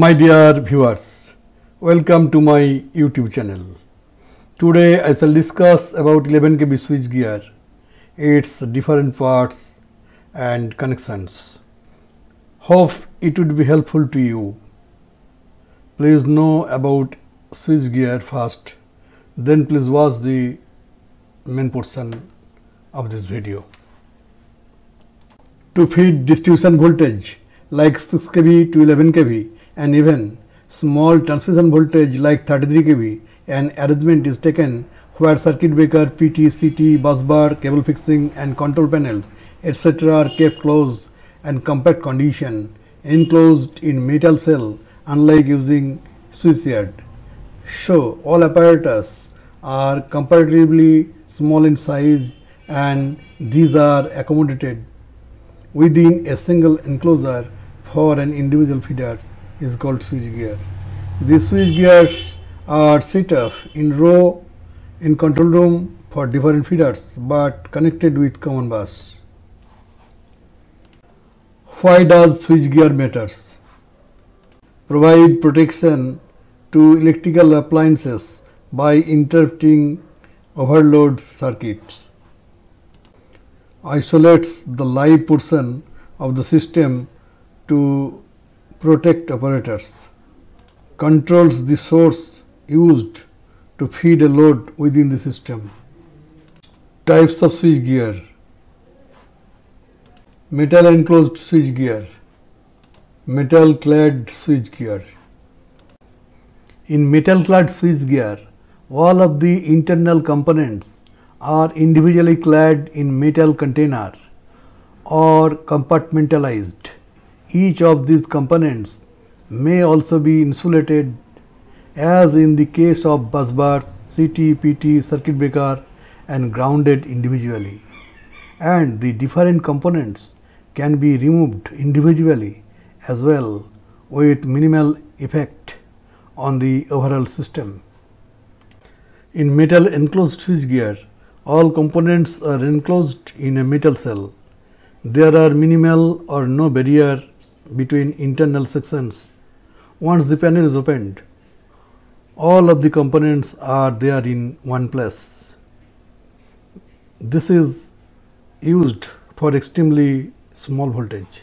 My dear viewers, welcome to my YouTube channel. Today I shall discuss about 11 kV switch gear, its different parts and connections. Hope it would be helpful to you. Please know about switch gear first, then please watch the main portion of this video. To feed distribution voltage like 6 kV to 11 kV and even small transmission voltage like 33 kV an arrangement is taken where circuit breaker, PT, CT, bus bar, cable fixing and control panels etc. are kept close and compact condition enclosed in metal cell unlike using switchyard. So, all apparatus are comparatively small in size and these are accommodated within a single enclosure for an individual feeder is called switch gear. These switch gears are set up in row in control room for different feeders but connected with common bus. Why does switch gear matters? Provide protection to electrical appliances by interrupting overload circuits. Isolates the live portion of the system to protect operators. Controls the source used to feed a load within the system. Types of switch gear Metal enclosed switch gear Metal clad switch gear In metal clad switch gear, all of the internal components are individually clad in metal container or compartmentalized. Each of these components may also be insulated as in the case of bus bars, CT, PT, circuit breaker and grounded individually. And the different components can be removed individually as well with minimal effect on the overall system. In metal enclosed switchgear, all components are enclosed in a metal cell. There are minimal or no barrier between internal sections. Once the panel is opened, all of the components are there in one place. This is used for extremely small voltage.